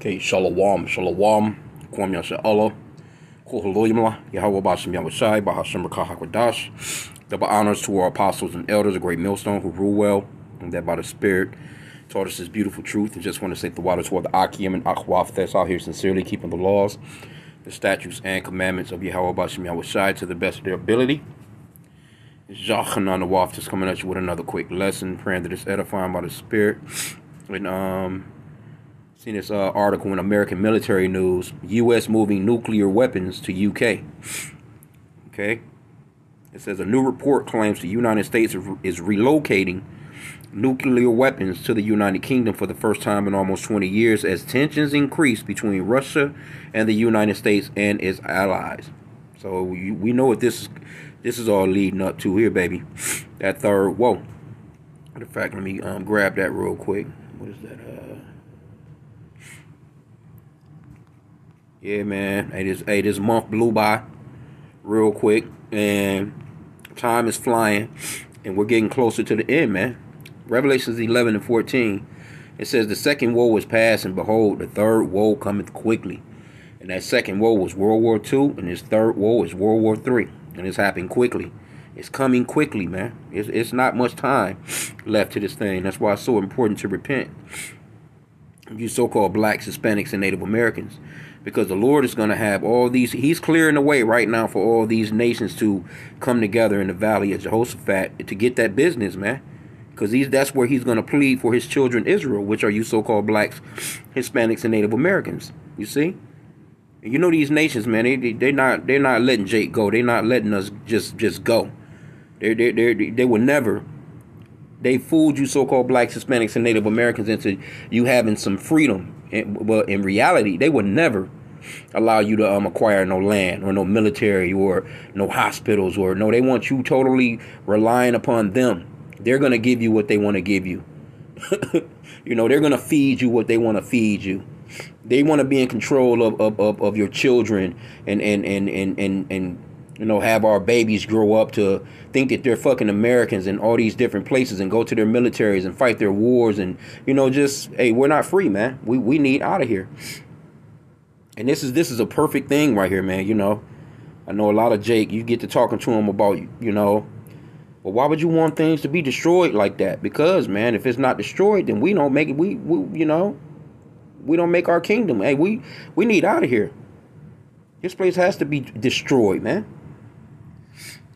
Okay, Shalom, Shalom, Kwam Yasha Allah, Kohaloyimla, Yahweh Bashim Yahushai, Bahashim Rakahakwadash. Double honors to our apostles and elders, a great millstone who rule well, and that by the Spirit taught us this beautiful truth. And just want to say the water toward the Akim and Akhwaf that's out here sincerely keeping the laws, the statutes, and commandments of Yahweh Bashim Yahushai to the best of their ability. It's Jachanan Waf just coming at you with another quick lesson, praying that it's edifying by the Spirit. And, um, Seen this uh, article in American Military News: U.S. moving nuclear weapons to UK. Okay, it says a new report claims the United States is relocating nuclear weapons to the United Kingdom for the first time in almost 20 years as tensions increase between Russia and the United States and its allies. So we, we know what this is. This is all leading up to here, baby. That third. Whoa. In fact, let me um, grab that real quick. What is that? Uh, Yeah, man. Hey, this hey, this month blew by real quick, and time is flying, and we're getting closer to the end, man. Revelations 11 and 14. It says the second woe is past, and behold, the third woe cometh quickly. And that second woe was World War II, and this third woe is World War III, and it's happening quickly. It's coming quickly, man. It's, it's not much time left to this thing. That's why it's so important to repent. You so-called blacks, Hispanics, and Native Americans because the Lord is going to have all these. He's clearing the way right now for all these nations to come together in the valley of Jehoshaphat to get that business, man. Because he's that's where he's going to plead for his children Israel, which are you so-called blacks, Hispanics, and Native Americans. You see, you know these nations, man. They they not they're not letting Jake go. They're not letting us just just go. They they they they will never. They fooled you, so-called blacks, Hispanics, and Native Americans into you having some freedom but in reality, they would never allow you to um, acquire no land or no military or no hospitals or no. They want you totally relying upon them. They're gonna give you what they want to give you. you know, they're gonna feed you what they want to feed you. They want to be in control of, of, of, of your children and and, and, and, and and you know have our babies grow up to think that they're fucking Americans in all these different places and go to their militaries and fight their wars and you know just hey we're not free man. We we need out of here. And this is this is a perfect thing right here man you know. I know a lot of Jake you get to talking to him about you know. Well why would you want things to be destroyed like that? Because man if it's not destroyed then we don't make it we, we you know we don't make our kingdom. Hey we we need out of here. This place has to be destroyed man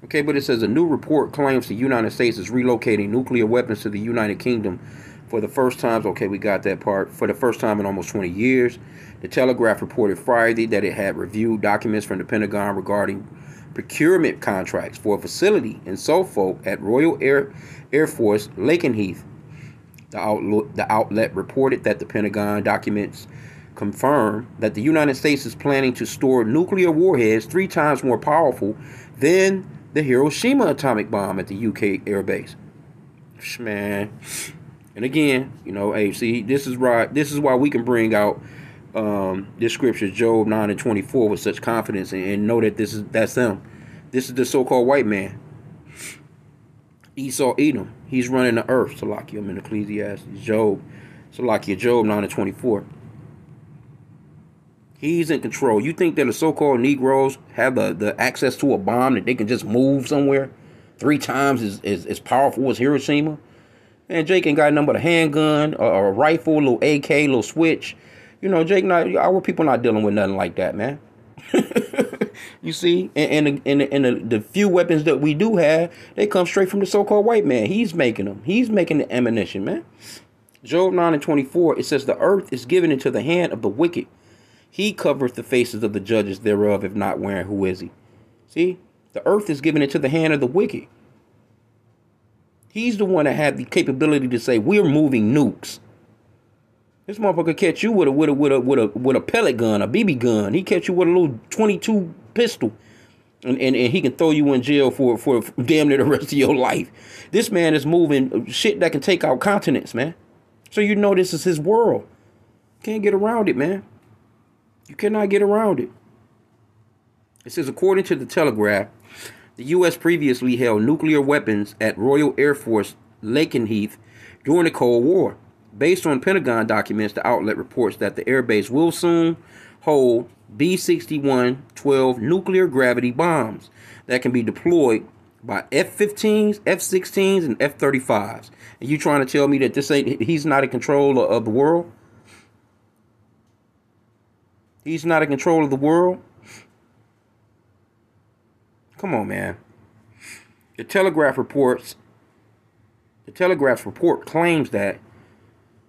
Okay, but it says a new report claims the United States is relocating nuclear weapons to the United Kingdom for the first time. Okay, we got that part. For the first time in almost 20 years. The Telegraph reported Friday that it had reviewed documents from the Pentagon regarding procurement contracts for a facility in Suffolk at Royal Air, Air Force Lakenheath. The the outlet reported that the Pentagon documents confirm that the United States is planning to store nuclear warheads three times more powerful than the Hiroshima atomic bomb at the UK air base. Man. And again, you know, hey, see, this is right. This is why we can bring out um, this scripture, Job 9 and 24, with such confidence and, and know that this is that's them. This is the so-called white man. Esau Edom. He's running the earth. Salakia, I'm in Ecclesiastes. Job. Salakia, Job 9 and 24. He's in control. You think that the so-called Negroes have the, the access to a bomb that they can just move somewhere three times as, as, as powerful as Hiroshima? And Jake ain't got nothing but a handgun, or a rifle, a little AK, little switch. You know, Jake, not our people not dealing with nothing like that, man. you see, and and, and, and the, the, few weapons that we do have, they come straight from the so-called white man. He's making them. He's making the ammunition, man. Job 9 and 24, it says, The earth is given into the hand of the wicked he covereth the faces of the judges thereof, if not wearing, who is he? See? The earth is given into the hand of the wicked. He's the one that had the capability to say, We're moving nukes. This motherfucker catch you with a with a with a with a with a pellet gun, a BB gun. He catch you with a little 22 pistol. And, and, and he can throw you in jail for, for damn near the rest of your life. This man is moving shit that can take out continents, man. So you know this is his world. Can't get around it, man. You cannot get around it. It says, according to the Telegraph, the U.S. previously held nuclear weapons at Royal Air Force Lakenheath during the Cold War, Based on Pentagon documents, the outlet reports that the airbase will soon hold B 61 12 nuclear gravity bombs that can be deployed by F 15s, F 16s, and F 35s. And you trying to tell me that this ain't, he's not in control of the world? He's not in control of the world? Come on, man. The Telegraph reports the Telegraph's report claims that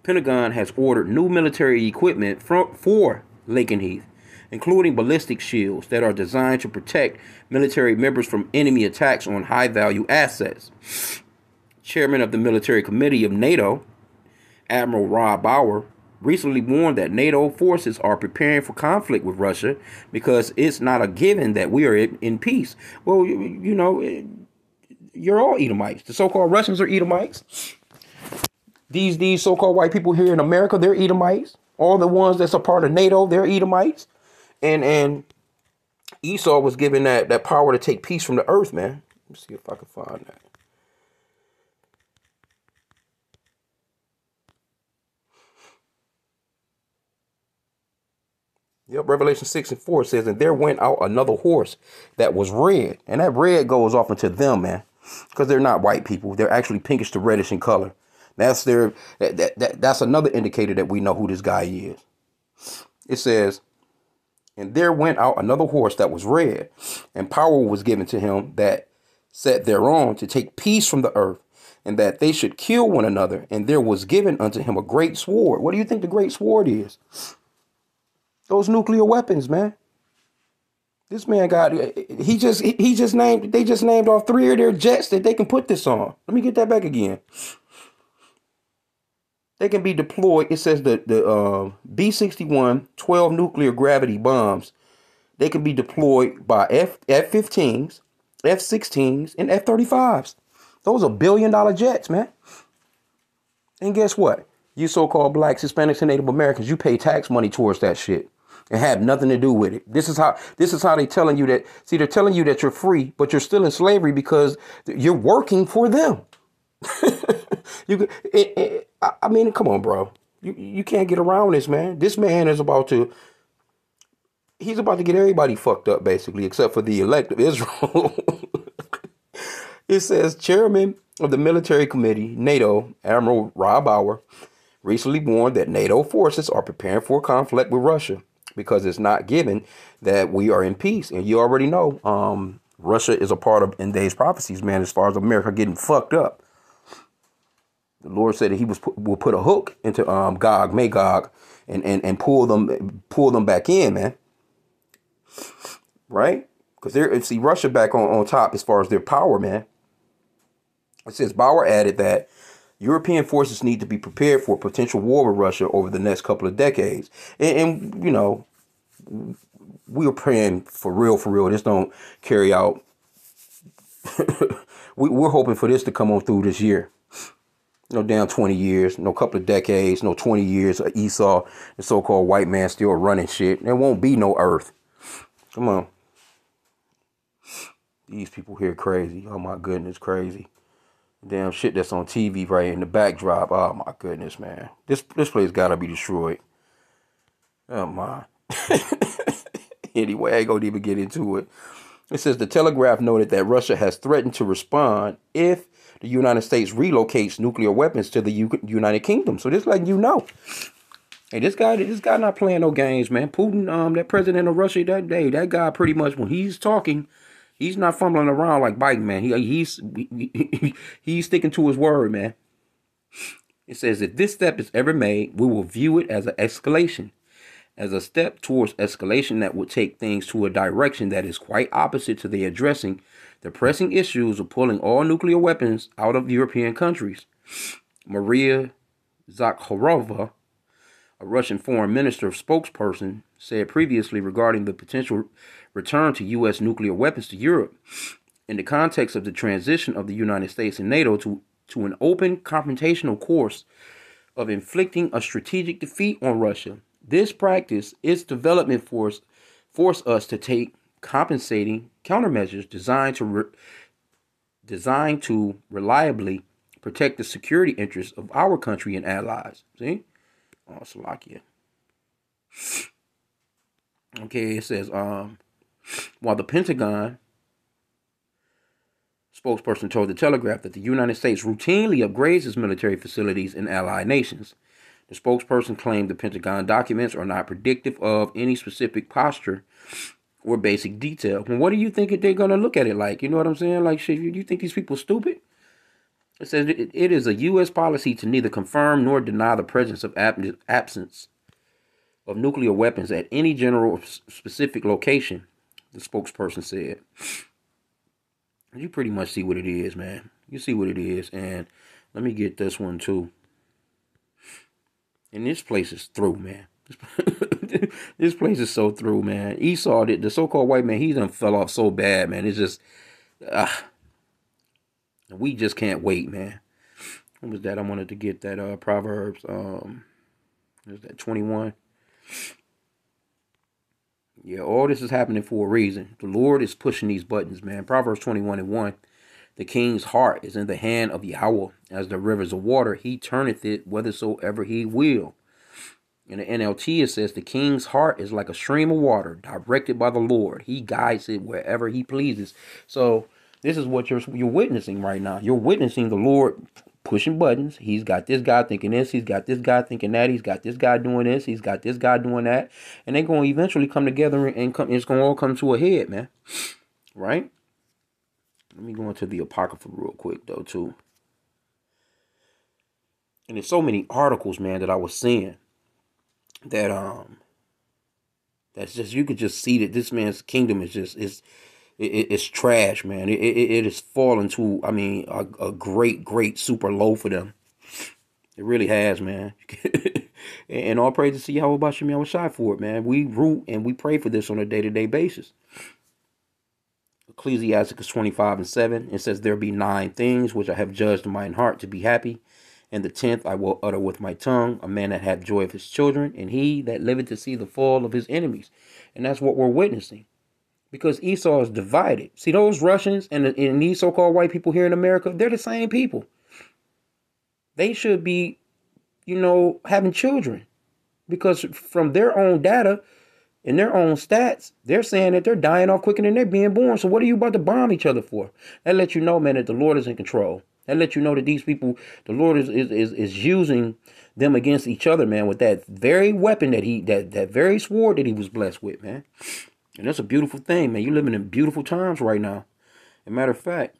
Pentagon has ordered new military equipment for, for Lakenheath, including ballistic shields that are designed to protect military members from enemy attacks on high value assets. Chairman of the Military Committee of NATO, Admiral Rob Bauer, recently warned that NATO forces are preparing for conflict with Russia because it's not a given that we are in peace. Well, you know, you're all Edomites. The so-called Russians are Edomites. These these so-called white people here in America, they're Edomites. All the ones that's a part of NATO, they're Edomites. And and Esau was given that that power to take peace from the earth, man. Let me see if I can find that. Yep, Revelation 6 and 4 says, And there went out another horse that was red. And that red goes off into them, man because they're not white people. They're actually pinkish to reddish in color. That's their that, that, that, that's another indicator that we know who this guy is. It says, and there went out another horse that was red, and power was given to him that sat thereon to take peace from the earth, and that they should kill one another. And there was given unto him a great sword. What do you think the great sword is? Those nuclear weapons, man. This man got he just he just named they just named off three of their jets that they can put this on. Let me get that back again. They can be deployed. It says the the uh, B-61 12 nuclear gravity bombs. They can be deployed by F F-15s, F-16s, and F-35s. Those are billion dollar jets, man. And guess what? You so-called blacks, Hispanics, and Native Americans, you pay tax money towards that shit and have nothing to do with it. This is how this is how they telling you that. See, they're telling you that you're free, but you're still in slavery because you're working for them. you, eh, eh, it, it, I mean, come on, bro. You you can't get around this, man. This man is about to. He's about to get everybody fucked up, basically, except for the elect of Israel. it says chairman of the military committee, NATO, Admiral Rob Bauer, recently warned that NATO forces are preparing for conflict with Russia because it's not given that we are in peace. And you already know um, Russia is a part of in days prophecies, man, as far as America getting fucked up. The Lord said that he was will put a hook into um, Gog, Magog, and, and, and pull them pull them back in, man. Right? Because they're see Russia back on, on top as far as their power, man. It says Bauer added that European forces need to be prepared for a potential war with Russia over the next couple of decades. And, and you know, we are praying for real, for real. This don't carry out. we, we're hoping for this to come on through this year. No damn 20 years, no couple of decades, no 20 years of Esau, the so called white man still running shit. There won't be no earth. Come on. These people here crazy. Oh my goodness, crazy damn shit that's on TV right in the backdrop. Oh my goodness, man. This this place gotta be destroyed. Oh my. anyway, I ain't gonna even get into it. It says the Telegraph noted that Russia has threatened to respond if the United States relocates nuclear weapons to the U- United Kingdom. So this letting you know. Hey, this guy, this guy not playing no games, man. Putin, um, that president of Russia that day, that guy pretty much when he's talking, He's not fumbling around like Biden, man. He, he's he, he's sticking to his word, man. It says if this step is ever made, we will view it as an escalation, as a step towards escalation that would take things to a direction that is quite opposite to the addressing the pressing issues of pulling all nuclear weapons out of European countries. Maria Zakharova, a Russian foreign minister spokesperson, said previously regarding the potential return to U.S. nuclear weapons to Europe in the context of the transition of the United States and NATO to, to an open confrontational course of inflicting a strategic defeat on Russia. This practice, its development force, force us to take compensating countermeasures designed to re- designed to reliably protect the security interests of our country and allies. See? Oh, Slovakia. Okay, it says, um, while the Pentagon spokesperson told the Telegraph that the United States routinely upgrades its military facilities in allied nations. The spokesperson claimed the Pentagon documents are not predictive of any specific posture or basic detail. What do you think they're going to look at it like? You know what I'm saying? Like, shit, you think these people stupid? It says it, is a U.S. policy to neither confirm nor deny the presence of ab- absence of nuclear weapons at any general or specific location, the spokesperson said. You pretty much see what it is, man. You see what it is. And let me get this one too. And this place is through, man. this place is so through, man. Esau, the, the so-called white man, he done fell off so bad, man. It's just, uh, we just can't wait, man. What was that? I wanted to get that uh Proverbs. Um, was that twenty one? Yeah, all this is happening for a reason. The Lord is pushing these buttons, man. Proverbs 21 and 1. The king's heart is in the hand of Yahweh. As the rivers of water, he turneth it whithersoever he will. In the NLT, it says, The king's heart is like a stream of water directed by the Lord. He guides it wherever he pleases. So, this is what you're, you're witnessing right now. You're witnessing the Lord pushing buttons. He's got this guy thinking this. He's got this guy thinking that. He's got this guy doing this. He's got this guy doing that. And they're going to eventually come together and come. It's going to all come to a head, man. Right? Let me go into the Apocrypha real quick, though, too. And there's so many articles, man, that I was seeing that, um, that's just, you could just see that this man's kingdom is just, is, it, it's trash, man. It, it, it has fallen to, I mean, a, a great, great super low for them. It really has, man. and all praise to see how about you, man. I was shy for it, man. We root and we pray for this on a day to day basis. Ecclesiasticus 25 and 7, it says, There be nine things which I have judged in mine heart to be happy, and the tenth I will utter with my tongue, a man that hath joy of his children, and he that liveth to see the fall of his enemies. And that's what we're witnessing because Esau is divided. See, those Russians and, and these so called white people here in America, they're the same people. They should be, you know, having children because from their own data and their own stats, they're saying that they're dying off quicker than they're being born. So, what are you about to bomb each other for? That lets you know, man, that the Lord is in control. That lets you know that these people, the Lord is, is, is, is using them against each other, man, with that very weapon that he, that, that very sword that he was blessed with, man. And that's a beautiful thing, man. You're living in beautiful times right now. As a matter of fact,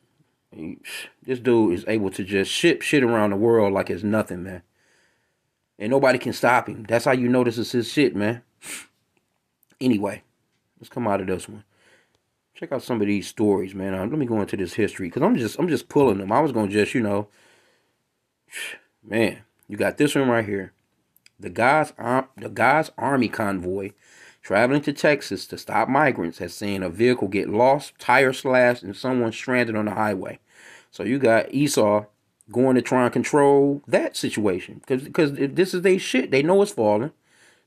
this dude is able to just ship shit around the world like it's nothing, man. And nobody can stop him. That's how you know this is his shit, man. Anyway, let's come out of this one. Check out some of these stories, man. Uh, let me go into this history because I'm just I'm just pulling them. I was gonna just you know, man. You got this one right here. The God's the God's army convoy traveling to Texas to stop migrants has seen a vehicle get lost, tire slashed, and someone stranded on the highway. So you got Esau going to try and control that situation because because this is their shit. They know it's falling,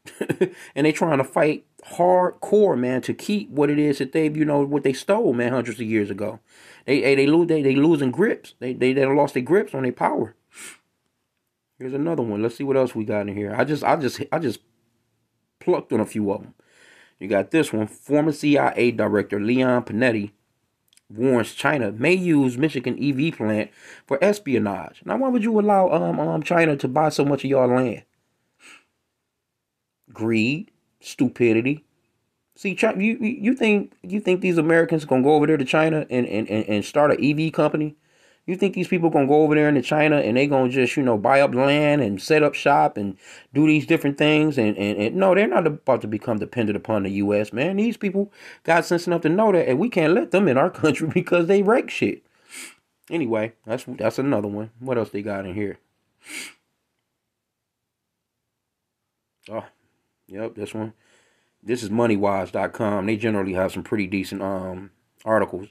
and they trying to fight hardcore, man, to keep what it is that they've you know what they stole, man, hundreds of years ago. They they, they lose they they losing grips. They they they lost their grips on their power. Here's another one. Let's see what else we got in here. I just I just I just plucked on a few of them. You got this one. Former CIA Director Leon Panetta warns China may use Michigan EV plant for espionage. Now, why would you allow um, um China to buy so much of your land? Greed, stupidity. See, you you think you think these Americans gonna go over there to China and and, and start an EV company? You think these people gonna go over there into China and they gonna just you know buy up land and set up shop and do these different things and, and, and no they're not about to become dependent upon the U.S. Man, these people got sense enough to know that and we can't let them in our country because they wreck shit. Anyway, that's that's another one. What else they got in here? Oh, yep, this one. This is moneywise.com. They generally have some pretty decent um articles.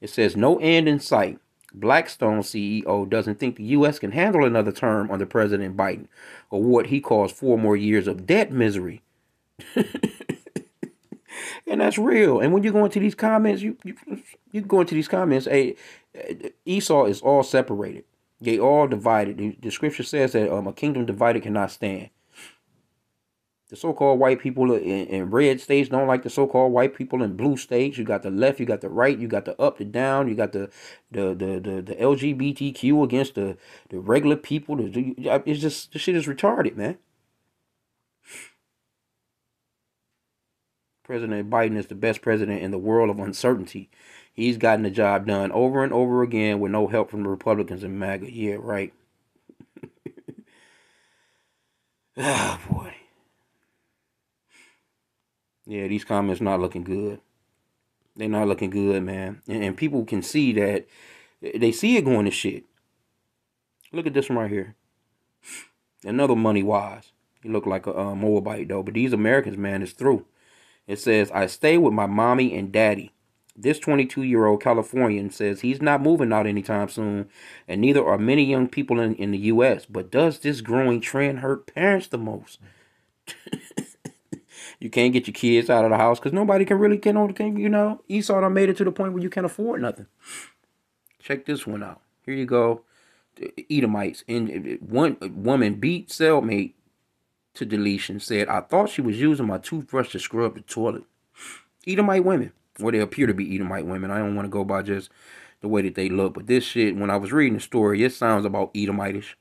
It says no end in sight. Blackstone CEO doesn't think the U.S. can handle another term under President Biden, or what he calls four more years of debt misery. and that's real. And when you go into these comments, you you, you go into these comments. Hey, Esau is all separated. They all divided. The, the scripture says that um, a kingdom divided cannot stand. The so-called white people in, in red states don't like the so-called white people in blue states. You got the left, you got the right, you got the up, the down, you got the the the the, the LGBTQ against the the regular people. It's just the shit is retarded, man. President Biden is the best president in the world of uncertainty. He's gotten the job done over and over again with no help from the Republicans and MAGA. Yeah, right. oh boy. Yeah, these comments not looking good. They're not looking good, man. And, and people can see that they see it going to shit. Look at this one right here. Another money wise. He look like a uh, Moabite though, but these Americans, man, is through. It says, I stay with my mommy and daddy. This 22 year old Californian says he's not moving out anytime soon, and neither are many young people in, in the U.S. But does this growing trend hurt parents the most? you can't get your kids out of the house because nobody can really get on the you know. Esau done made it to the point where you can't afford nothing. Check this one out. Here you go. Edomites. And uh, one uh, woman beat cellmate to deletion said, I thought she was using my toothbrush to scrub the toilet. Edomite women. Or they appear to be Edomite women. I don't want to go by just the way that they look. But this shit, when I was reading the story, it sounds about Edomitish.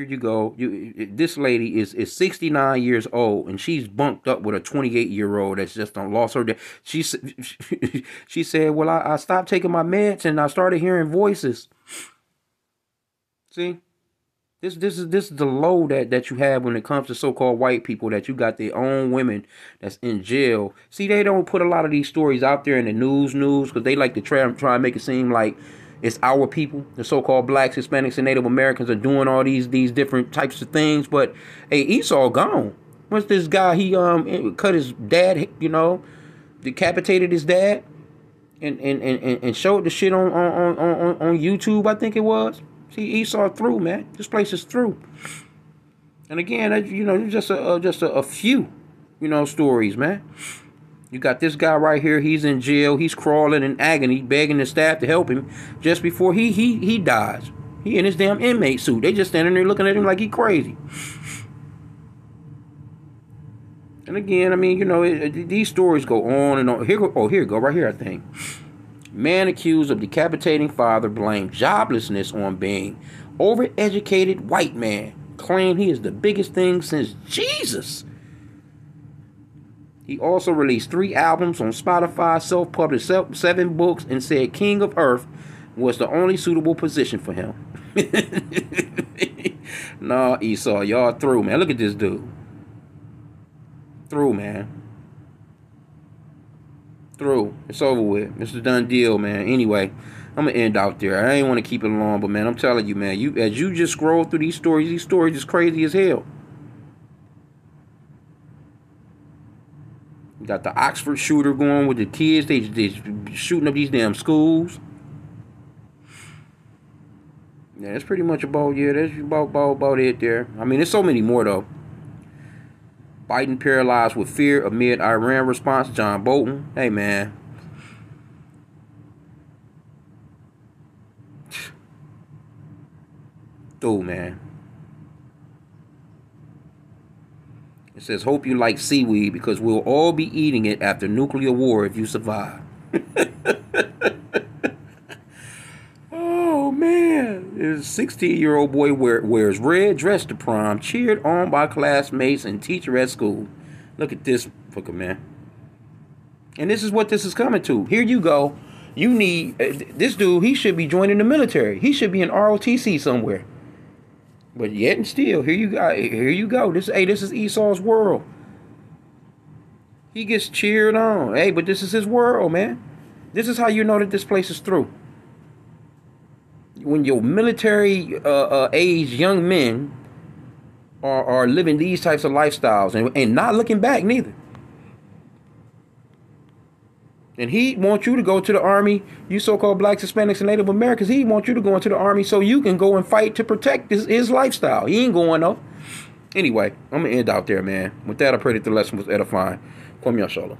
Here you go. You, this lady is is 69 years old and she's bunked up with a 28 year old that's just on lost her. She she said, "Well, I, I stopped taking my meds and I started hearing voices." See, this this is this is the low that that you have when it comes to so-called white people that you got their own women that's in jail. See, they don't put a lot of these stories out there in the news news because they like to try try and make it seem like it's our people, the so-called blacks, Hispanics, and Native Americans are doing all these these different types of things. But hey, Esau gone. What's this guy? He um cut his dad, you know, decapitated his dad, and and and, and showed the shit on on on on YouTube. I think it was. See, Esau through, man. This place is through. And again, you know, just a just a, a few, you know, stories, man. You got this guy right here. He's in jail. He's crawling in agony, begging the staff to help him just before he he he dies. He in his damn inmate suit. They just standing there looking at him like he crazy. And again, I mean, you know, it, it, these stories go on and on. Here, go, oh, here go right here. I think Man accused of decapitating father blamed joblessness on being overeducated white man. Claim he is the biggest thing since Jesus. He also released three albums on Spotify, self published seven books, and said King of Earth was the only suitable position for him. nah, Esau, y'all through, man. Look at this dude. Through, man through. It's over with. It's a done deal, man. Anyway, I'm gonna end out there. I ain't want to keep it long, but man, I'm telling you, man. You as you just scroll through these stories, these stories is crazy as hell. You got the Oxford shooter going with the kids. They they shooting up these damn schools. Yeah, that's pretty much about yeah. That's about about about it there. I mean, there's so many more though. Biden paralyzed with fear amid Iran response. John Bolton. Hey, man. Dude, man. It says, Hope you like seaweed because we'll all be eating it after nuclear war if you survive. Oh, man. This 16 year old boy wear, wears red dress to prom, cheered on by classmates and teacher at school. Look at this fucker, man. And this is what this is coming to. Here you go. You need uh, this dude. He should be joining the military. He should be in ROTC somewhere. But yet and still, here you go. Here you go. This hey, this is Esau's world. He gets cheered on. Hey, but this is his world, man. This is how you know that this place is through when your military uh, uh, age young men are, are living these types of lifestyles and, and not looking back neither. And he wants you to go to the army, you so-called blacks, Hispanics, and Native Americans. He wants you to go into the army so you can go and fight to protect his, his lifestyle. He ain't going though. Anyway, I'm gonna end out there, man. With that, I pray that the lesson was edifying. Kwame Shalom.